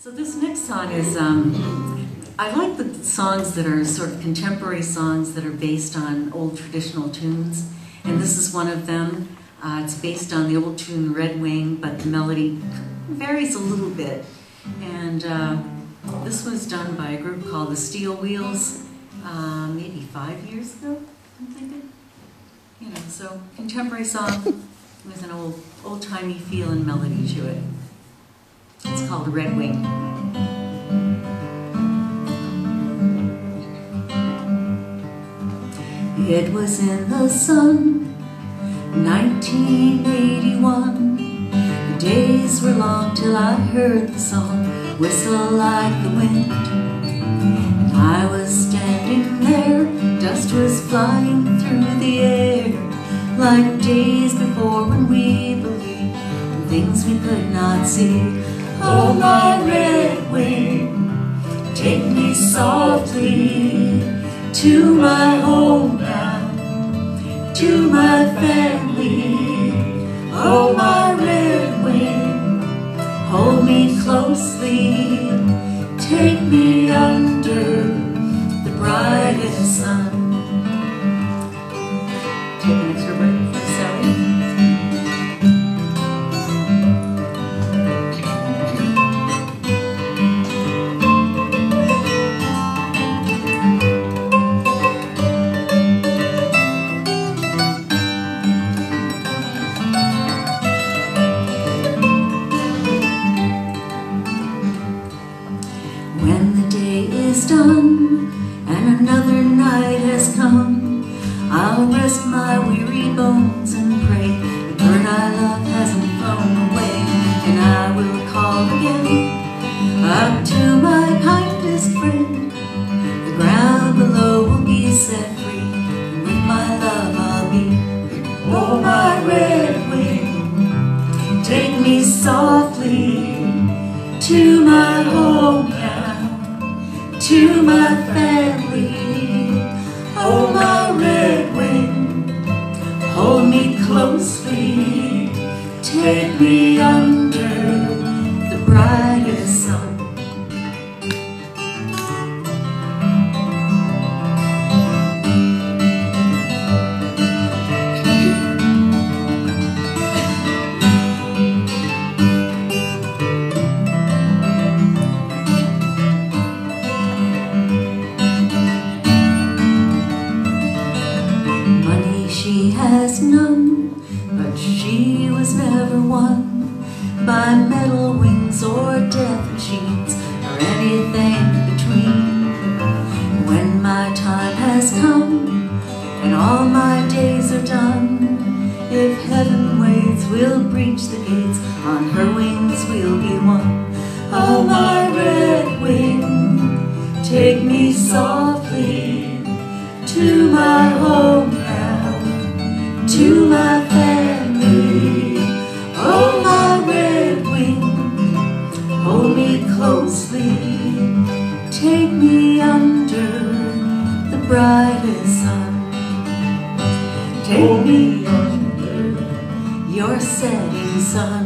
So this next song is, um, I like the songs that are sort of contemporary songs that are based on old traditional tunes, and this is one of them. Uh, it's based on the old tune Red Wing, but the melody varies a little bit. And uh, this was done by a group called the Steel Wheels, uh, maybe five years ago, I'm thinking. You know, so contemporary song with an old, old-timey feel and melody to it. Called Red Wing. It was in the sun, 1981. The days were long till I heard the song whistle like the wind. And I was standing there, dust was flying through the air, like days before when we believed in things we could not see. Oh, my red wing, take me softly to my homeland, to my family. Oh, my red wing, hold me closely, take me is done and another night has come, I'll rest my weary bones and pray the bird I love hasn't flown away, and I will call again up to my kindest friend. The ground below will be set free, and with my love I'll be. Oh, my red wing, take me softly to my hometown, to my family. Oh, my red wing, hold me closely, take me under has none, but she was never won by metal wings or death machines or anything between. When my time has come and all my days are done, if heaven waits, we'll breach the gates. On her wings, we'll be one. Oh, my red wing, take me softly me closely, take me under the brightest sun. Take me under your setting sun.